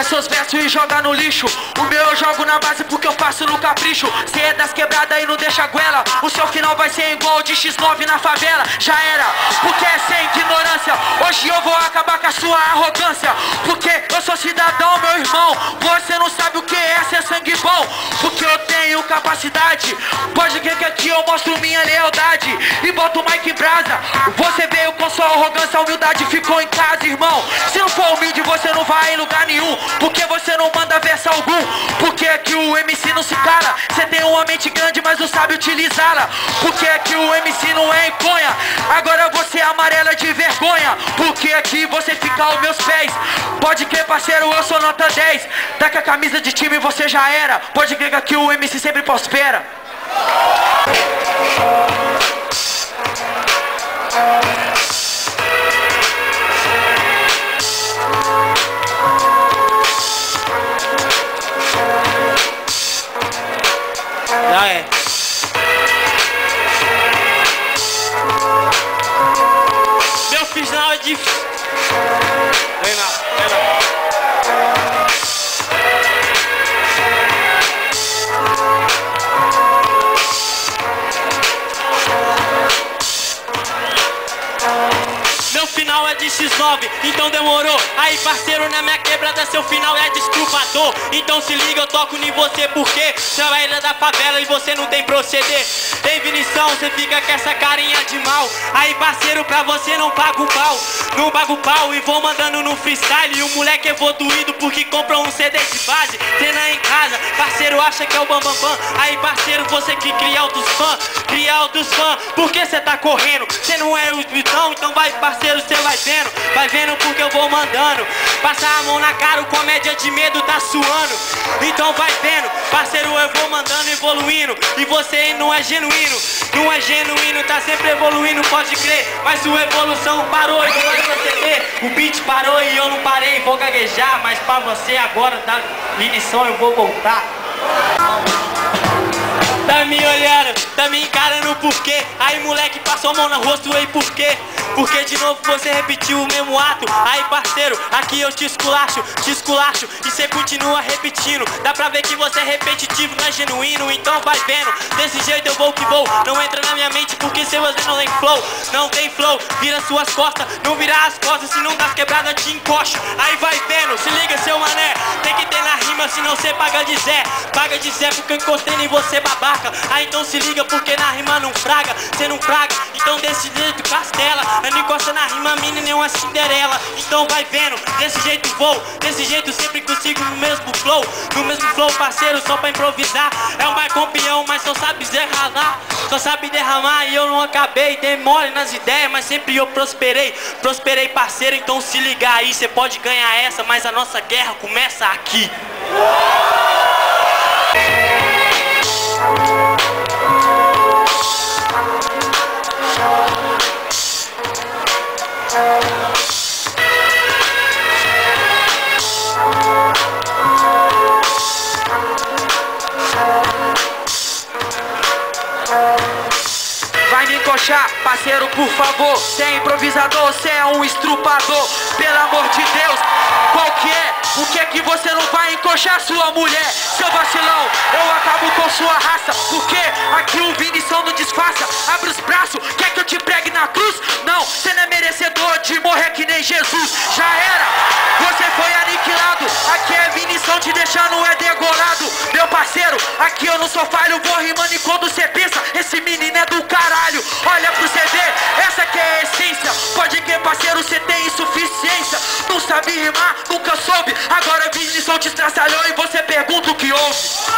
Pega seus versos e joga no lixo. O meu eu jogo na base porque eu faço no capricho. Cê é das quebradas e não deixa goela. O seu final vai ser igual de X9 na favela. Já era, porque é sem ignorância. Hoje eu vou acabar com a sua arrogância. Porque eu sou cidadão, meu irmão. Você não sabe o que é ser sangue bom. Porque eu tenho capacidade. Pode crer que aqui eu mostro minha lealdade. E boto o Mike em brasa. Você veio com sua arrogância, a humildade ficou em casa, irmão. Se não for humilde, você não vai em lugar nenhum. Porque você não manda verso algum. Porque aqui o MC não se cala. Você tem uma mente grande, mas não sabe utilizá-la. Porque aqui o MC não é enconha. Agora você é amarela de vergonha. Porque aqui você fica aos meus pés. Pode crer, parceiro, eu sou nota 10. Tá com a camisa de time, você já era. Pode crer que aqui o MC sempre prospera. Já é. Meu final é difícil. Vem lá, vem lá. É de X9, então demorou. Aí, parceiro, na minha quebrada, seu final é de estrupador. Então se liga, eu toco em você porque você é da favela e você não tem proceder. Definição, você fica com essa carinha de mal. Aí, parceiro, pra você não paga o pau. Não paga o pau e vou mandando no freestyle. E o moleque evoluído porque compra um CD de base. Treina em casa, parceiro, acha que é o bambambam. Bam, bam. Aí, parceiro, você que cria outros fãs, cria outros fãs. Por que você tá correndo? Você não é o vitão, então vai, parceiro, você vai vendo. Vai vendo porque eu vou mandando. Passar a mão na cara, o comédia de medo tá suando. Então vai vendo, parceiro, eu vou mandando, evoluindo. E você não é genuíno, não é genuíno, tá sempre evoluindo, pode crer. Mas sua evolução parou e não vai proceder. O beat parou e eu não parei, vou gaguejar. Mas pra você agora, tá inição, eu vou voltar. Tá me olhando, tá me encarando por quê? Aí moleque passou a mão no rosto, aí por quê? Porque de novo você repetiu o mesmo ato. Aí parceiro, aqui eu te esculacho, te esculacho. E cê continua repetindo. Dá pra ver que você é repetitivo, não é genuíno. Então vai vendo, desse jeito eu vou que vou. Não entra na minha mente porque se você não tem flow. Não tem flow, vira suas costas Não vira as costas, se não das quebradas te encoxo Aí vai vendo, se liga seu mané. Tem que ter na rima, senão cê paga de Zé. Paga de Zé porque eu encostei em você babaca. Aí então se liga porque na rima não fraga. Cê não fraga, então desse jeito castela não encosta na rima, mina nem uma Cinderela. Então vai vendo, desse jeito vou Desse jeito sempre consigo no mesmo flow. No mesmo flow, parceiro, só pra improvisar. É um mais campeão, mas só sabe derramar Só sabe derramar e eu não acabei. Dei mole nas ideias, mas sempre eu prosperei. Prosperei, parceiro, então se ligar aí Cê pode ganhar essa, mas a nossa guerra começa aqui Vai me encoxar, parceiro, por favor. Cê é improvisador, cê é um estrupador. Pelo amor de Deus, qual que é? Por que que você não vai encoxar sua mulher? Seu vacilão, eu acabo com sua raça. Porque aqui o Vinição não disfarça. Abre os braços, quer que eu te pregue na cruz? Não, cê não é merecedor de morrer que nem Jesus. Já era, você foi aniquilado. Aqui é Vinição te deixando é degolado. Meu parceiro, aqui eu não sou falho, vou rimando e quando cê pensa, sabe rimar, nunca soube. Agora Vinição te estraçalhou e você pergunta o que houve.